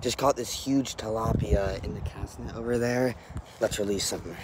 Just caught this huge tilapia in the cast net over there. Let's release some.